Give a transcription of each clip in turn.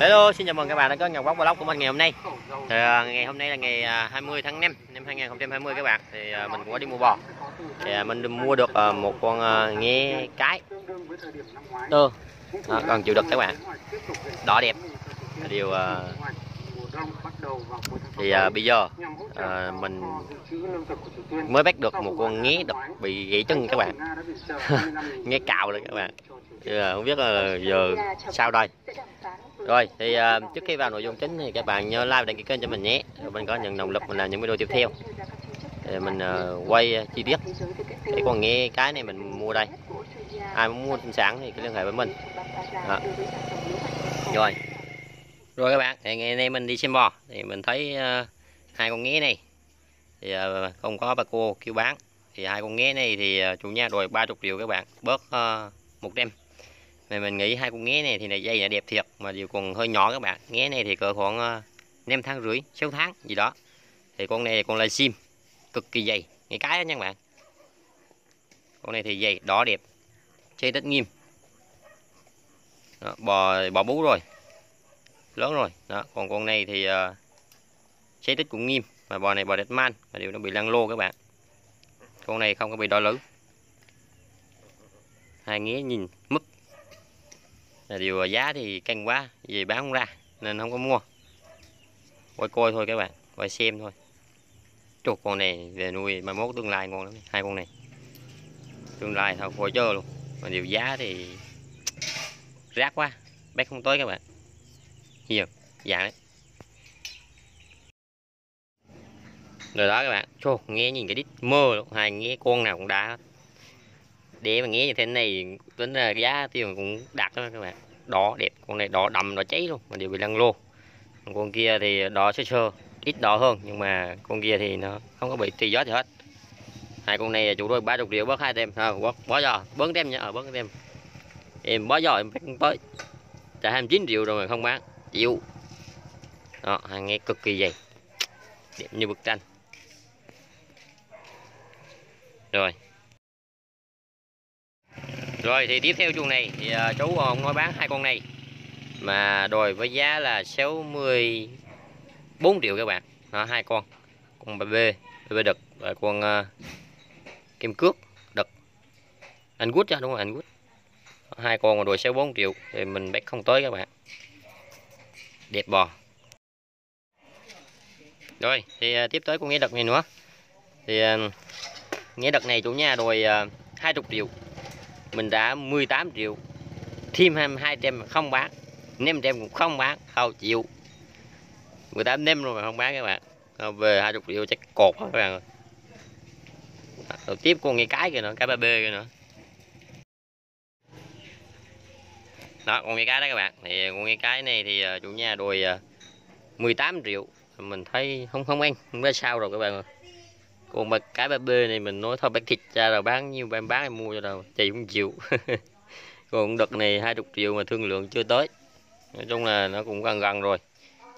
Hello, xin chào mừng các bạn đã có Ngọc Bóc Vlog của mình ngày hôm nay. Thì, à, ngày hôm nay là ngày à, 20 tháng 5 năm 2020 các bạn. Thì à, mình cũng có đi mua bò. Thì à, mình mua được à, một con à, nghe cái tơ à, còn chịu đực các bạn. Đỏ đẹp. Điều à, thì à, bây giờ à, mình mới bắt được một con nghe đực bị gãy chân các bạn. nghe cào rồi các bạn. Thì, à, không biết là giờ sao đây. Rồi thì uh, trước khi vào nội dung chính thì các bạn nhớ like đăng ký kênh cho mình nhé. Rồi mình có những động lực mình làm những video tiếp theo. Để mình uh, quay uh, chi tiết. Để còn nghe cái này mình mua đây. Ai muốn mua sinh sản thì cứ liên hệ với mình. Đó. Rồi. Rồi các bạn, thì ngày nay mình đi xem bò thì mình thấy uh, hai con nghé này thì uh, không có bà cô kêu bán. Thì hai con nghé này thì uh, chủ nhà đòi 30 triệu các bạn, bớt uh, 100 mà mình nghĩ hai con nghé này thì này dây là đẹp thiệt mà điều còn hơi nhỏ các bạn. Nghé này thì cỡ khoảng ờ, năm 5 tháng rưỡi 6 tháng gì đó. Thì con này con là sim cực kỳ dày ngay cái đó nha các bạn. Con này thì dày đỏ đẹp chơi rất nghiêm. Đó, bò bò bú rồi lớn rồi. Đó còn con này thì uh, xây tích cũng nghiêm mà bò này bò đất man mà điều nó bị lăn lô các bạn. Con này không có bị đỏ lử hai nghĩa nhìn mức điều giá thì căng quá vì bán không ra, nên không có mua. Quay coi thôi các bạn, quay xem thôi. Chuột con này về nuôi mai mốt tương lai ngon lắm, hai con này. Tương lai thôi, coi chơi luôn. Mà điều giá thì rác quá, bác không tới các bạn. Nhiều dạ đấy. Rồi đó các bạn chuột nghe nhìn cái đít mơ luôn, hai nghe con nào cũng đã để mà nghe như thế này tính là giá tiền cũng đạt đó các bạn. Đỏ đẹp con này đỏ đậm đỏ cháy luôn mà đều bị lăn lô. Con kia thì đỏ sơ sơ ít đỏ hơn nhưng mà con kia thì nó không có bị tì gió gì hết. Hai con này chủ đôi ba chục triệu bớt hai tem à, bớt bó giò bớt tem nhá ở ờ, bớt tem em bó giò em bắt tới trả 29 triệu rồi mà không bán chịu. Đó hàng nghe cực kỳ dày. Đẹp như bức tranh. Rồi rồi thì tiếp theo chuồng này thì uh, chú ông nói bán hai con này. Mà đòi với giá là 64 triệu các bạn. Đó, hai con. Con BB BB đực và con uh, kim cước đực. Anh quýt cho đúng không anh quýt. Hai con mà đòi 64 triệu thì mình bắt không tới các bạn. Đẹp bò. Rồi thì uh, tiếp tới con nghe đực này nữa. Thì uh, nghe đực này chủ nhà đòi uh, 20 triệu mình đã 18 triệu. Thêm 22 trăm mà không bán. 5 trăm cũng không bán, không chịu. 18 năm rồi mà không bán các bạn. Ờ, về 20 triệu chắc cột các bạn ơi. Rồi tiếp con nghe cái kìa nữa cái ba b kìa nữa đó, con nghe cái đó các bạn. Thì ờ, con nghe cái này thì chủ nhà đòi 18 triệu. Mình thấy không không ăn, không biết sao rồi các bạn ơi còn mà cái ba b này mình nói thôi, bán thịt ra rồi bán nhiêu em bán em mua cho đâu chị cũng chịu. Còn đợt này 20 triệu mà thương lượng chưa tới. Nói chung là nó cũng gần gần rồi.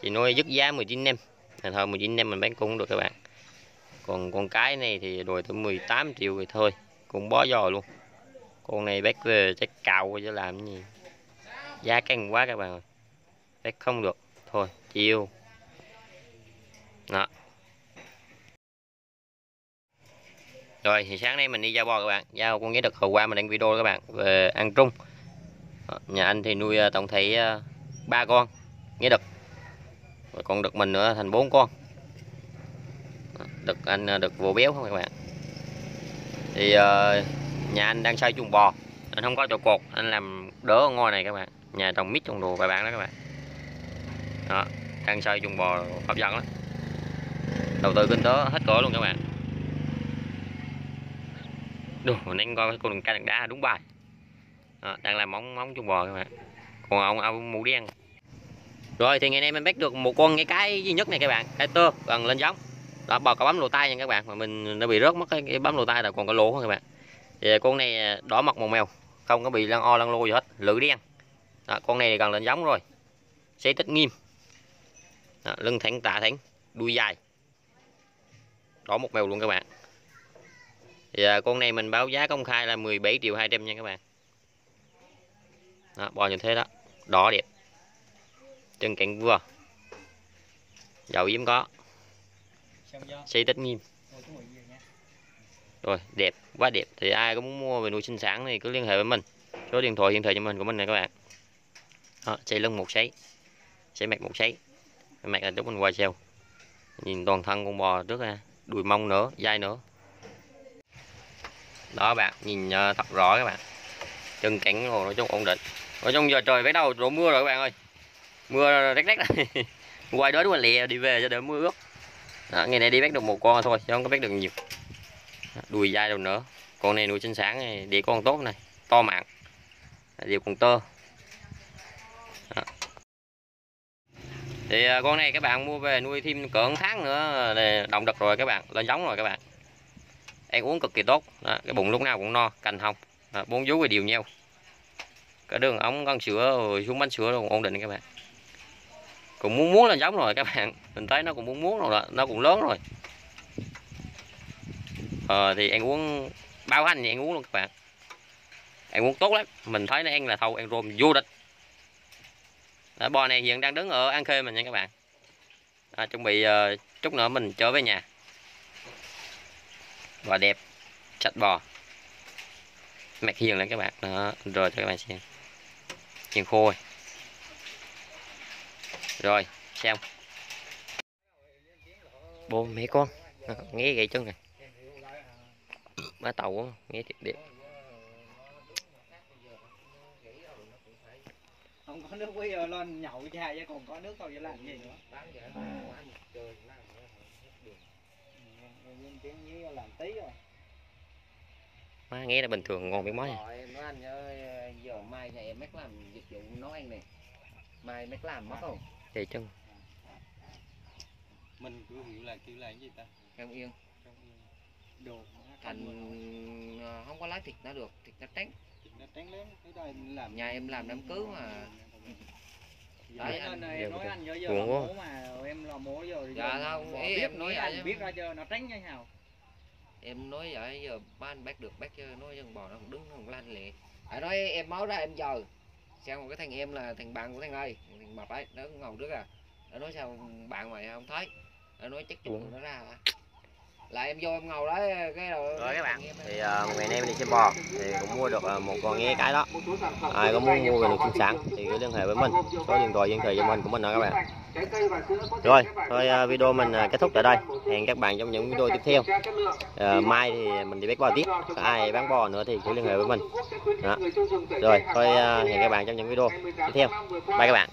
Chị nói dứt giá 19 năm. Thì thôi 19 năm mình bán cũng được các bạn. Còn con cái này thì đòi tới 18 triệu rồi thôi, cũng bó giò luôn. Con này bác về chắc cào cho làm gì. Giá căng quá các bạn ơi. Bác không được. Thôi, chiêu. Đó. Rồi, thì sáng nay mình đi giao bò các bạn. Giao con nghé đực hồi qua mình đăng video các bạn, về ăn trung. Nhà anh thì nuôi à, tổng thể à, ba con nghé đực rồi còn đực mình nữa, thành bốn con. Đực anh à, đực vô béo không các bạn? Thì nhà anh đang xây chuồng bò. Anh không có chỗ cột, anh làm đỡ ngôi này các bạn. Nhà trồng mít trồng đồ bài bản đó các bạn. Đó, đang xây chuồng bò, hấp dẫn lắm. Đầu tư kinh tế hết cỡ luôn các bạn. Đồ, mình coi coi con ca đá đúng bài. À, đang làm móng móng chung bò các bạn còn ông ông mũ đen. Rồi thì ngày nay mình bắt được một con cái cái duy nhất này các bạn cái tơ gần lên giống. Đó bò có bấm lỗ tay nha các bạn mà mình nó bị rớt mất cái, cái bấm lỗ tay là còn có lỗ không các bạn. Thì con này à, đỏ mặt màu mèo không có bị lăn o lăn lô gì hết lưỡi đen. Đó, con này gần lên giống rồi. Xây tích nghiêm. Đó, lưng thẳng tạ thẳng đuôi dài. Đỏ một mèo luôn các bạn à, con này mình báo giá công khai là 17 triệu 200 nha các bạn. Đó, bò như thế đó. Đỏ đẹp. Chân cạnh vừa dầu yếm có. Xây tất nghiêm rồi đẹp. Quá đẹp. Thì ai có muốn mua về nuôi sinh sản thì cứ liên hệ với mình. Số điện thoại hiện thời cho mình của mình này các bạn. Đó, xây lưng một sấy. Xây mạch một sấy. Mạch là lúc mình quay treo nhìn toàn thân con bò trước ra đùi mông nữa dai nữa đó bạn nhìn ờ, thật rõ các bạn. Chân cánh hồ nói chung ổn định. Nói chung giờ trời bắt đầu đổ mưa rồi các bạn ơi. Mưa rách rách này quay đó đúng là lẹ đi về cho đỡ mưa ướt đó, ngày này đi bắt được một con thôi chứ không có bắt được nhiều. Đùi dai đâu nữa. Con này nuôi sinh sản này để con tốt này. To mạng. Đều con tơ. Đó. thì ờ, con này các bạn mua về nuôi thêm cỡ tháng nữa để động đực rồi các bạn. Lên giống rồi các bạn ăn uống cực kỳ tốt. Đó, cái bụng lúc nào cũng no cành hồng. Bốn vú thì đều nhau cả đường ống con sữa rồi xuống bánh sữa cũng ổn định các bạn. Cũng muốn muốn là giống rồi các bạn. Mình thấy nó cũng muốn muốn rồi nó cũng lớn rồi. Ờ, thì ăn uống bao hành thì ăn uống luôn các bạn. Ăn uống tốt lắm. Mình thấy nó ăn là thâu ăn rôm vô địch. Đó, bò này hiện đang đứng ở An Khê mình nha các bạn. À, chuẩn bị uh, chút nữa mình trở về nhà bò đẹp. Sạch bò. Mạch hiền lên các bạn. Đó rồi cho các bạn xem. Hiền khô rồi. Rồi xem. Bố mẹ con. Nghe gậy chân này. Má tàu quá nghe thiệt đẹp. Không có nước bây giờ lên nhậu cha chứ còn có nước đâu vậy làm gì nữa tiếng làm tí rồi má nghe là bình thường ngon biết món nha em nói anh ơi giờ mai nhà em mắc làm dịch vụ nấu ăn nè. Mai mắc làm mất không? Gậy chân mình cứ hiểu là kêu là cái gì ta? Em yên. Đồ thành ờ, không có lá thịt nó được thịt nó trắng. Nó trắng lắm cái đây làm nhà em làm đám cưới mà. Đấy, Đấy, anh, nói anh giờ giờ mà em là mổ giờ Dạ không, ý biết em nói vậy anh chứ. biết ra giờ nó tránh như nào. Em nói vậy giờ ba anh bắt được bắt chứ nói dân bò nó không đứng nó không lanh lẹ. À nói em máu ra em chờ. Xem một cái thằng em là thằng bạn của thằng ơi thằng mập ấy nó ngồi trước à. Nó nói sao bạn mày không thấy? Nó nói chắc chụp nó ra. hả là em vô em ngồi đó cái đầu rồi các bạn thì uh, ngày nay mình đi xem bò thì cũng mua được uh, một con nghe cái đó. Ai có muốn mua về nuôi sinh sản thì cứ liên hệ với mình số điện thoại hiện thời cho mình của mình đó các bạn. Rồi thôi uh, video mình uh, kết thúc tại đây. Hẹn các bạn trong những video tiếp theo. Uh, mai thì mình đi bắt bò tiếp. Còn ai bán bò nữa thì cứ liên hệ với mình. Đó. rồi thôi uh, hẹn các bạn trong những video tiếp theo. Bye các bạn